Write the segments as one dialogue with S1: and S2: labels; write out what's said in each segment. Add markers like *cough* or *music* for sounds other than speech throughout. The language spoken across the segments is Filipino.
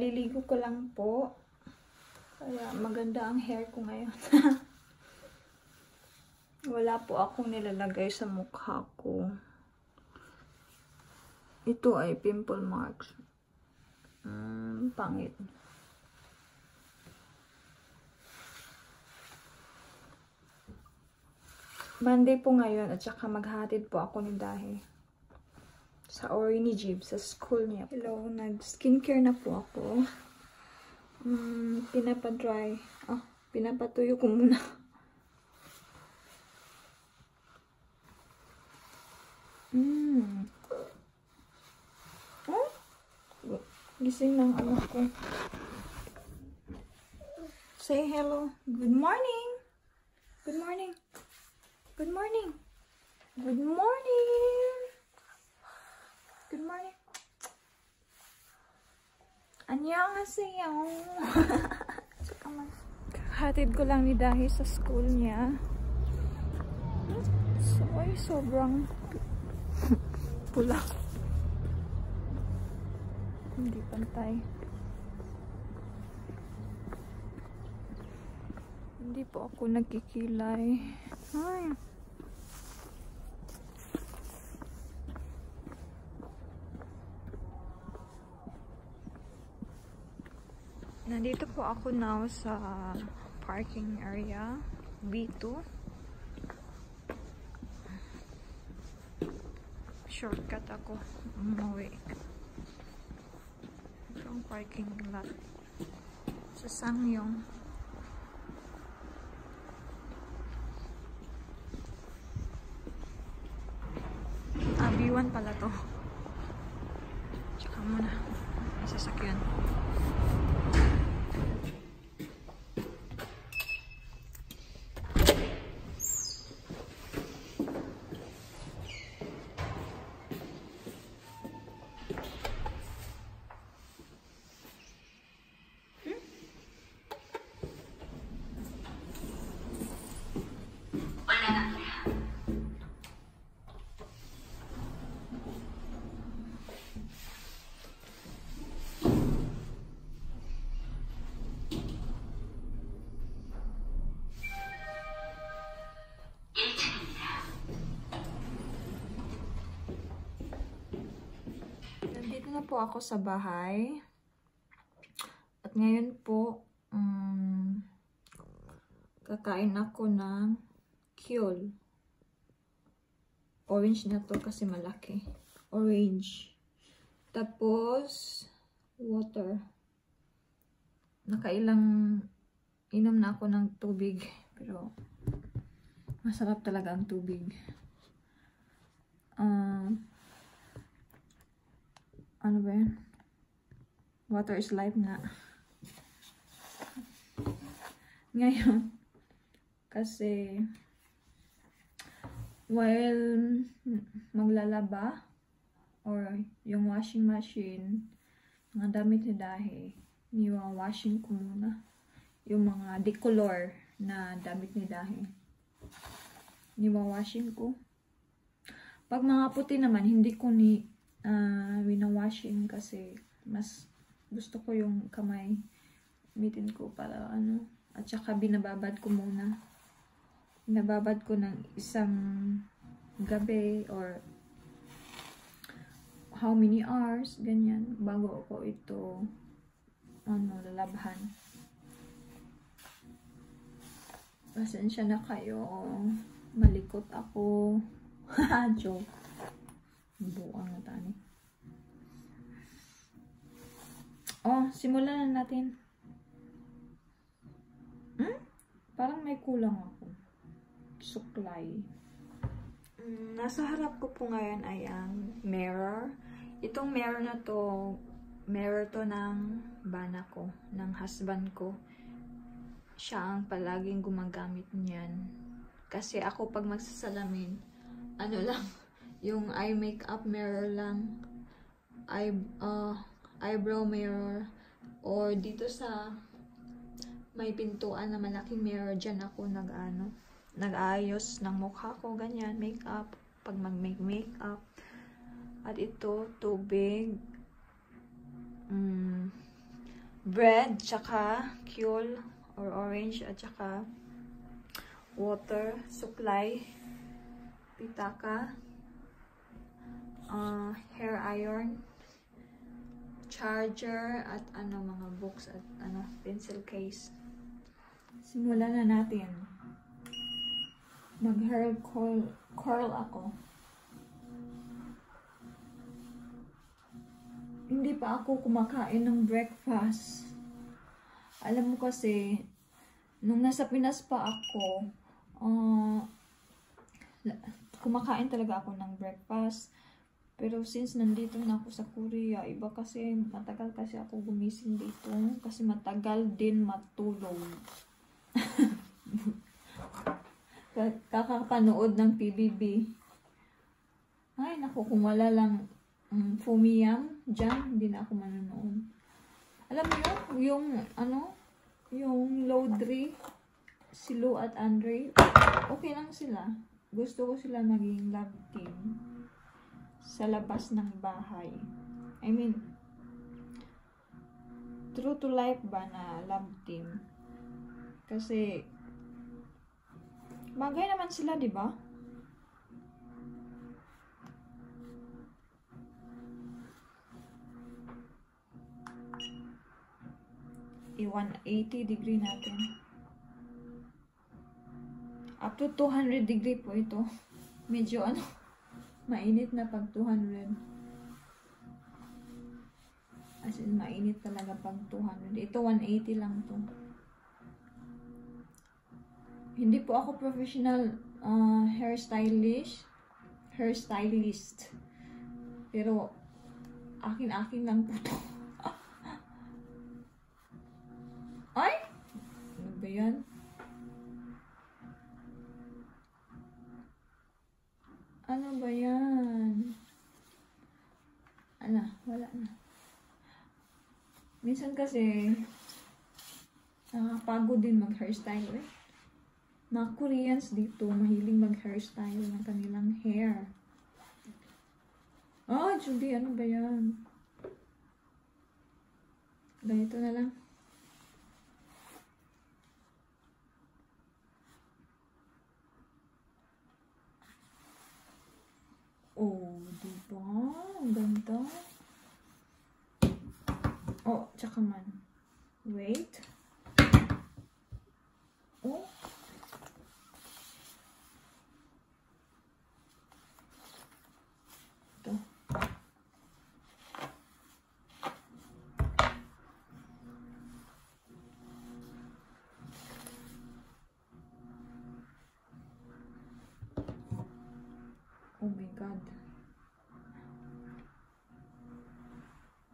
S1: Kaliligo ko lang po. Kaya maganda ang hair ko ngayon. *laughs* Wala po akong nilalagay sa mukha ko. Ito ay pimple marks. Mm, pangit. Monday po ngayon at saka maghatid po ako ni Dahi sa Ori ni Jib sa school niya. Hello, nag-skincare na po ako. Mm, pinapadry. Ah, pinapatuyo ko muna. Mm. Oh? Gising ng anak ko. Say hello. Good morning. Good morning. Good morning. Good morning. Good morning. Annyeonghaseyo. Hatid ko lang ni Dahi sa school niya. So, ay, sobrang pula. Hindi pantay. Hindi po ako nagkikilay. Ay. Nandito po ako now sa parking area B2 shortcut ako umuwi. Itong parking lot sa Sangyong. Ah B1 pala to. Tsaka muna may sasakyan po ako sa bahay. At ngayon po, um, kakain ako ng Kyol. Orange na to kasi malaki. Orange. Tapos, water. Nakailang inom na ako ng tubig. *laughs* Pero, masarap talaga ang tubig. Um, ano ba yan? Water is life nga. Ngayon, kasi while maglalaba or yung washing machine, mga damit ni Dahi, yung washing ko muna. Yung mga decolor na damit ni Dahi. Yung washing ko. Pag mga puti naman, hindi ko ni uh, winawashing kasi mas gusto ko yung kamay. Mitin ko para ano at saka binababad ko muna. Binababad ko ng isang gabi or how many hours ganyan bago ako ito ano lalabhan. Pasensya na kayo. Malikot ako. *laughs* Joke buang na tani Oh, simulan na natin. Hmm? Parang may kulang ako. Suklay. Mm, nasa harap ko po ngayon ay ang mirror. Itong mirror na to, mirror to ng bana ko, ng husband ko. Siya ang palaging gumagamit niyan. Kasi ako pag magsasalamin, ano lang, yung eye makeup mirror lang, eye, uh, eyebrow mirror or dito sa may pintuan na malaking mirror dyan ako nag ano nag-ayos ng mukha ko ganyan makeup pag mag make makeup. At ito tubig mm, bread, tsaka kale or orange, at tsaka water, supply, pitaka, uh, hair iron, charger, at ano, mga books, at ano, pencil case. Simulan na natin. Mag-hair curl, curl ako. hindi pa ako kumakain ng breakfast. Alam mo kasi, nung nasa Pinas pa ako, uh, kumakain talaga ako ng breakfast. Pero since nandito na ako sa Korea, iba kasi matagal kasi ako gumising dito. Kasi matagal din matulog. *laughs* Kakapanood ng PBB. Ay, naku, kung wala lang um, Fumiyam, dyan, hindi na ako manonood. Alam niyo, yung, ano, yung Lodri, si Lou at Andre, okay lang sila. Gusto ko sila maging love team sa labas ng bahay. I mean, true to life ba na love team? Kasi, bagay naman sila, di ba? i-180 degree natin. Up to 200 degree po ito. *laughs* Medyo ano, mainit na pag 200. As in, mainit talaga pag 200. Ito, 180 lang to. Hindi po ako professional uh, hairstylist. Hairstylist. Pero, akin-akin lang po to. *laughs* yan? Ano ba yan? Ano, wala na. Minsan kasi, nakakapagod din mag-hairstyle eh. Mga Koreans dito, mahiling mag-hairstyle ng kanilang hair. Oh, Judy, ano ba yan? Ganito na lang. Oh, diba? Ganda. Oh, tsaka man. Wait. Oh. Ito. Oh my God.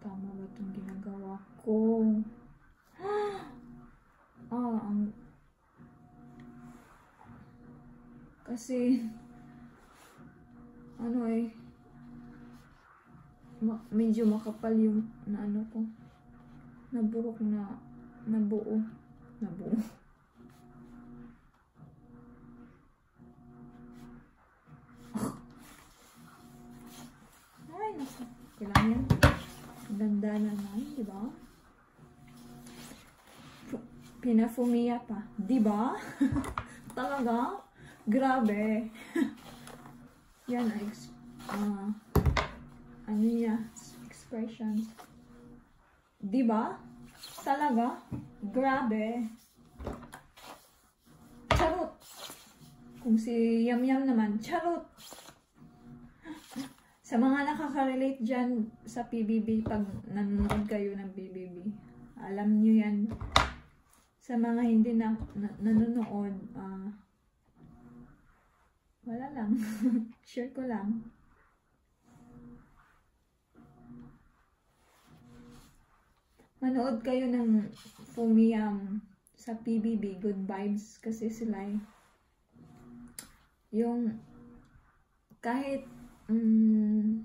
S1: Tama ba itong ginagawa ko? *gasps* Ah, ang... Kasi... Ano eh... Ma medyo makapal yung na ano ko. Naburok na... Nabuo. Nabuo. *laughs* Kailangan yan. Ganda naman, di ba? Pinafumia pa. Di ba? *laughs* Talaga? Grabe. *laughs* yan, ex uh, ano niya, expressions. Di ba? Talaga? Grabe. Charot. Kung si Yam Yam naman, charot. *laughs* Sa mga nakaka-relate dyan sa PBB, pag nanonood kayo ng PBB, alam nyo yan. Sa mga hindi na, na nanonood, uh, wala lang. *laughs* Share ko lang. Manood kayo ng Fumiam sa PBB, Good Vibes, kasi sila yung kahit um,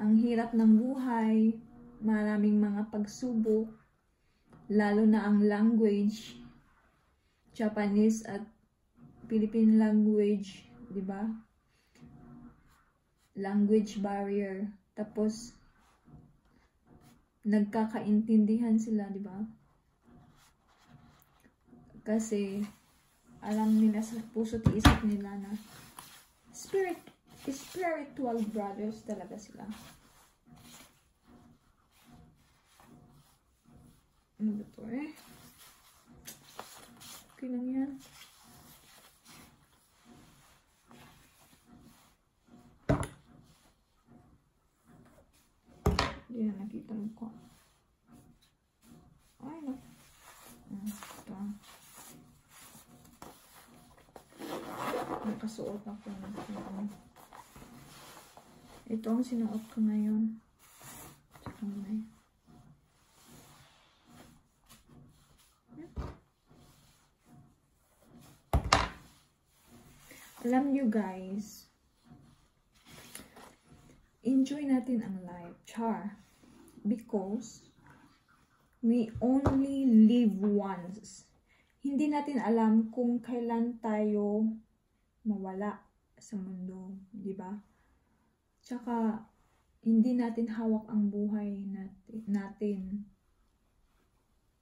S1: ang hirap ng buhay, maraming mga pagsubok, lalo na ang language, Japanese at Philippine language, di ba? Language barrier. Tapos, nagkakaintindihan sila, di ba? Kasi, alam nila sa puso't isip nila na spirit, spiritual brothers talaga sila. Ano ba to eh? Okay lang yan. Hindi na nakita mo ko. Ay, no. Hmm, ito. Nakasuot ako ng. Ito ang sinuot ko ngayon. Tsaka na Alam nyo guys, enjoy natin ang life. Char. Because, we only live once. Hindi natin alam kung kailan tayo mawala sa mundo. Di ba? Tsaka, hindi natin hawak ang buhay natin. natin.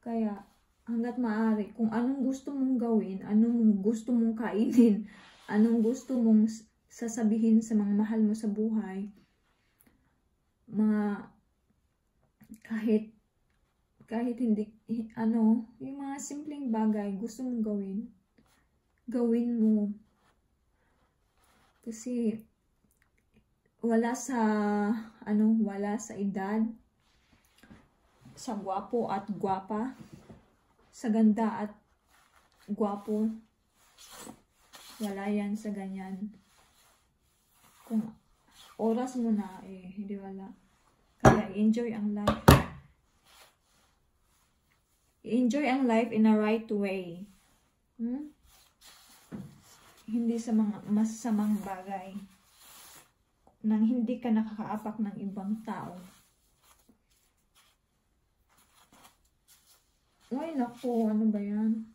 S1: Kaya, hanggat maaari, kung anong gusto mong gawin, anong gusto mong kainin, anong gusto mong sasabihin sa mga mahal mo sa buhay, mga kahit kahit hindi ano, yung mga simpleng bagay gusto mong gawin, gawin mo. Kasi wala sa ano, wala sa edad, sa gwapo at gwapa, sa ganda at gwapo, wala yan sa ganyan. Kung oras mo na, eh, hindi wala. Kaya enjoy ang life. Enjoy ang life in a right way. Hmm? Hindi sa mga masasamang bagay. Nang hindi ka nakakaapak ng ibang tao. Ay, naku, ano ba yan?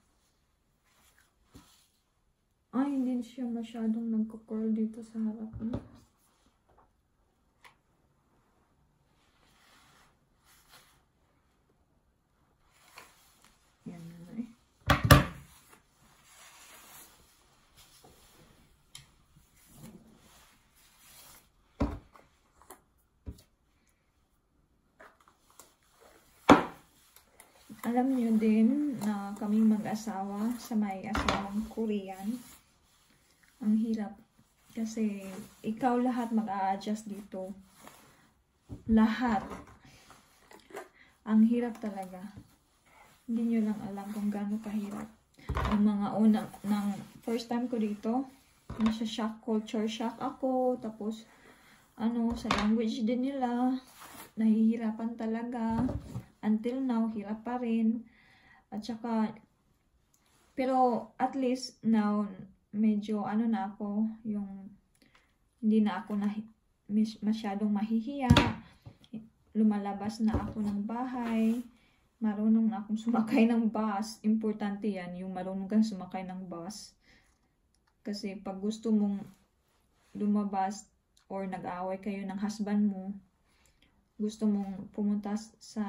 S1: Ay, hindi siya masyadong nagko-curl dito sa harap mo. Yan na eh. Alam niyo din na kaming mag-asawa sa may asawang Korean ang hirap. Kasi, ikaw lahat mag-a-adjust dito. Lahat. Ang hirap talaga. Hindi nyo lang alam kung gaano kahirap. Ang mga unang, ng first time ko dito, nasa shock, culture shock ako. Tapos, ano, sa language din nila, nahihirapan talaga. Until now, hirap pa rin. At saka, pero at least now, medyo ano na ako, yung hindi na ako na masyadong mahihiya. Lumalabas na ako ng bahay. Marunong na akong sumakay ng bus. Importante yan, yung marunong kang sumakay ng bus. Kasi pag gusto mong lumabas or nag-away kayo ng husband mo, gusto mong pumunta sa,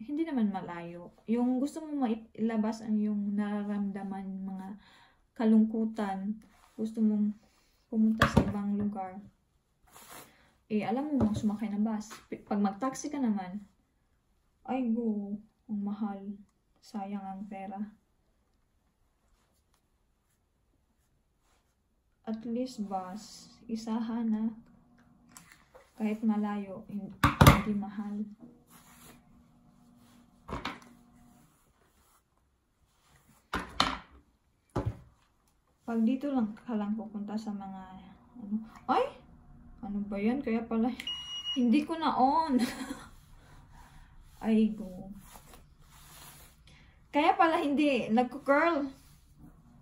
S1: hindi naman malayo. Yung gusto mong mailabas ang yung nararamdaman mga kalungkutan, gusto mong pumunta sa ibang lugar, eh, alam mo mong sumakay ng bus. Pag mag-taxi ka naman, ay go, ang mahal. Sayang ang pera. At least bus, isahan na. Kahit malayo, hindi, mahal. Pag dito lang ka lang pupunta sa mga ano, ay, ano ba yan? Kaya pala, *laughs* hindi ko na on. *laughs* ay. Kaya pala hindi, nagko-curl.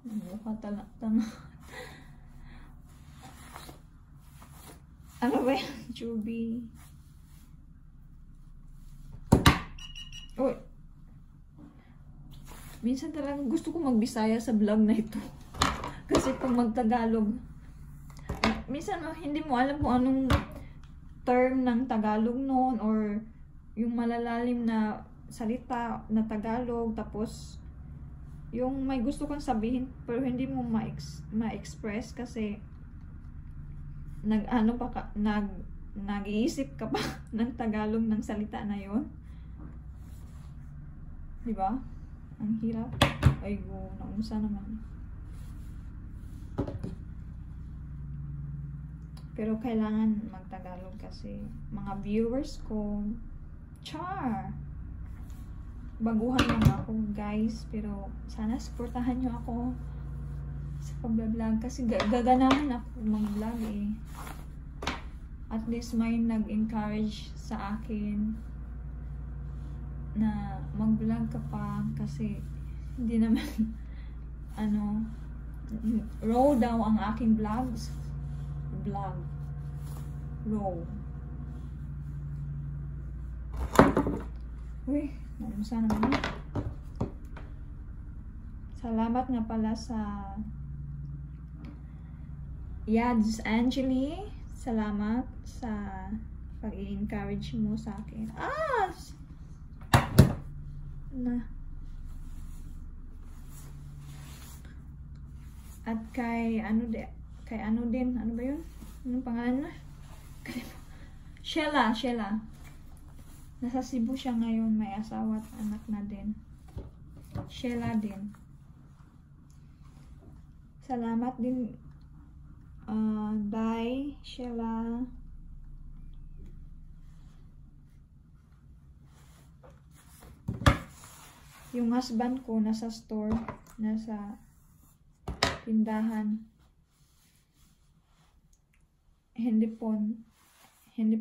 S1: Mukha tala, tanga. ano ba yan? *laughs* Chubby. Uy. Minsan talaga gusto ko magbisaya sa vlog na ito. Kasi pag magtagalog, minsan hindi mo alam kung anong term ng Tagalog noon or yung malalalim na salita na Tagalog tapos yung may gusto kang sabihin pero hindi mo ma-ex- ma-express kasi nag ano pa ka, nag nag-iisip ka pa *laughs* ng Tagalog ng salita na yon. 'Di ba? Ang hirap. Ay go, naunsa naman. Pero kailangan magtagalog kasi mga viewers ko, char! Baguhan lang ako, guys. Pero sana supportahan nyo ako sa pag-vlog kasi gaganahan ako mag-vlog eh. At least may nag-encourage sa akin na mag-vlog ka pa kasi hindi naman *laughs* ano raw daw ang aking vlogs vlog raw uy Nausa naman. Salamat nga pala sa Yads Angeli. Salamat sa pag-i-encourage mo sa akin. Ah! Na. At kay ano de kay ano din, ano ba 'yun? Anong pangalan na? Sheila, Sheila. Nasa Cebu siya ngayon, may asawa at anak na din. Sheila din. Salamat din, uh, bye, Sheila. Yung husband ko nasa store, nasa tindahan. Hindi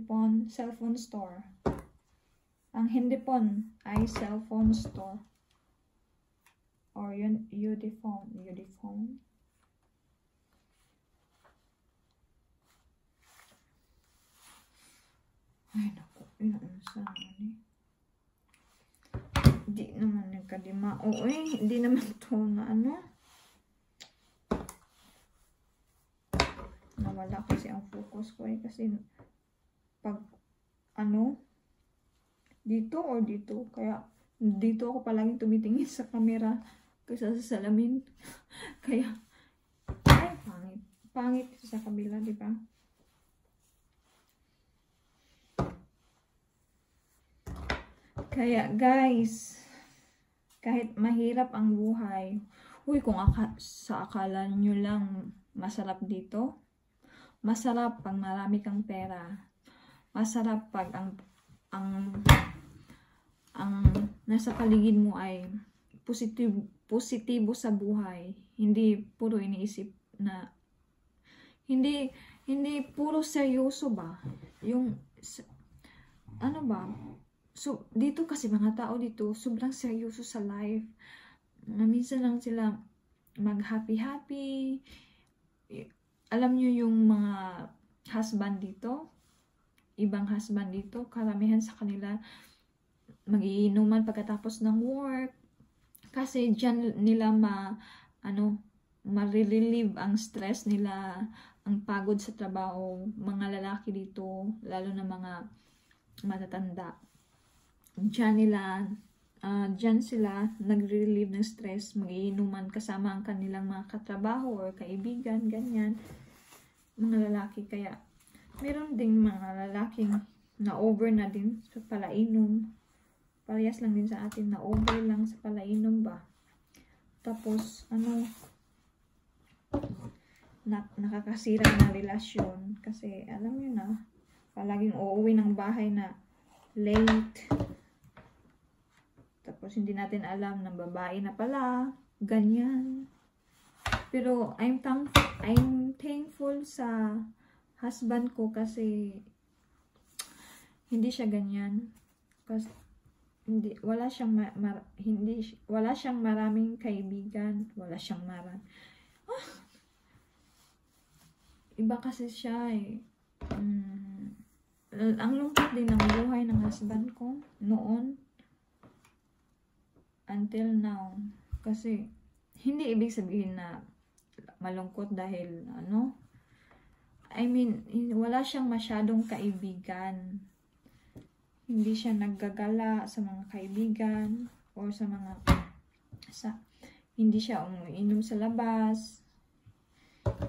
S1: phone, cellphone store. Ang Hindipon ay cellphone store or yun, Udifone. Udifone. Ay, naku. Yun saan eh. Hindi naman nagkadima. Oo eh, hindi naman to na ano. Nawala kasi ang focus ko eh. Kasi pag ano, dito or dito. Kaya dito ako palaging tumitingin sa camera kaysa sa salamin. *laughs* Kaya, ay, pangit. Pangit sa kabila, di ba? Kaya, guys, kahit mahirap ang buhay, huy, kung aka sa akala nyo lang masarap dito, masarap pag marami kang pera. Masarap pag ang ang ang nasa paligid mo ay positibo, positibo sa buhay. Hindi puro iniisip na hindi hindi puro seryoso ba? Yung ano ba? So dito kasi mga tao dito sobrang seryoso sa life. Na minsan lang sila mag happy happy. Alam niyo yung mga husband dito, ibang husband dito, karamihan sa kanila magiinuman pagkatapos ng work. Kasi dyan nila ma, ano, ma-relieve ang stress nila, ang pagod sa trabaho, mga lalaki dito, lalo na mga matatanda. Dyan nila, uh, dyan sila nag-relieve ng stress, magiinuman kasama ang kanilang mga katrabaho or kaibigan, ganyan. Mga lalaki, kaya meron ding mga lalaking na over na din sa palainom parehas lang din sa atin na over lang sa palainom ba. Tapos, ano, na, nakakasira na relasyon. Kasi, alam nyo na, palaging uuwi ng bahay na late. Tapos, hindi natin alam na babae na pala. Ganyan. Pero, I'm thankful, I'm thankful sa husband ko kasi hindi siya ganyan. Kasi, hindi wala siyang ma, mar, hindi wala siyang maraming kaibigan, wala siyang maran. Ah, iba kasi siya eh. Um, ang lungkot din ng buhay ng husband ko noon until now. Kasi hindi ibig sabihin na malungkot dahil ano I mean, wala siyang masyadong kaibigan Hindi siya naggagala sa mga kaibigan or sa mga sa hindi siya umiinom sa labas.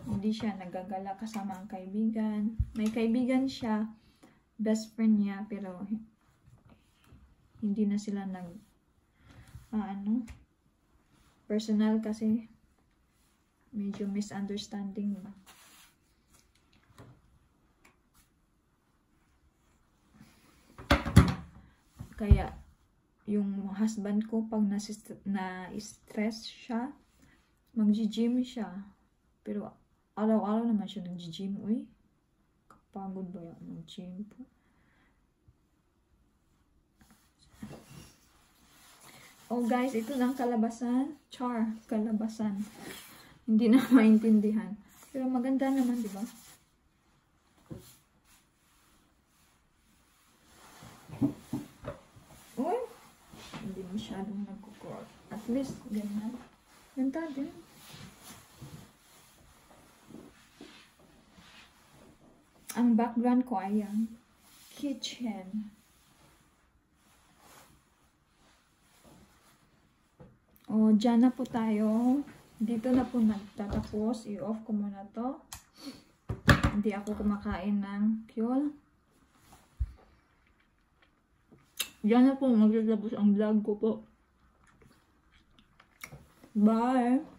S1: Hindi siya naggagala kasama ang kaibigan. May kaibigan siya, best friend niya, pero hindi na sila nag ah, ano personal kasi medyo misunderstanding ba. Kaya, yung husband ko, pag na-stress siya, mag-gym siya. Pero, araw-araw naman siya nag-gym. Uy, kapagod ba yan mag-gym po? Oh guys, ito lang kalabasan. Char, kalabasan. Hindi na *laughs* maintindihan. Pero maganda naman, di ba? Uy! Hindi masyadong nagkukrot. At least, ganyan. Ganda din. Ang background ko ay ang kitchen. O, dyan na po tayo. Dito na po nagtatapos. I-off ko muna to. Hindi ako kumakain ng fuel. Diyan na po maglalabos ang vlog ko po. Bye!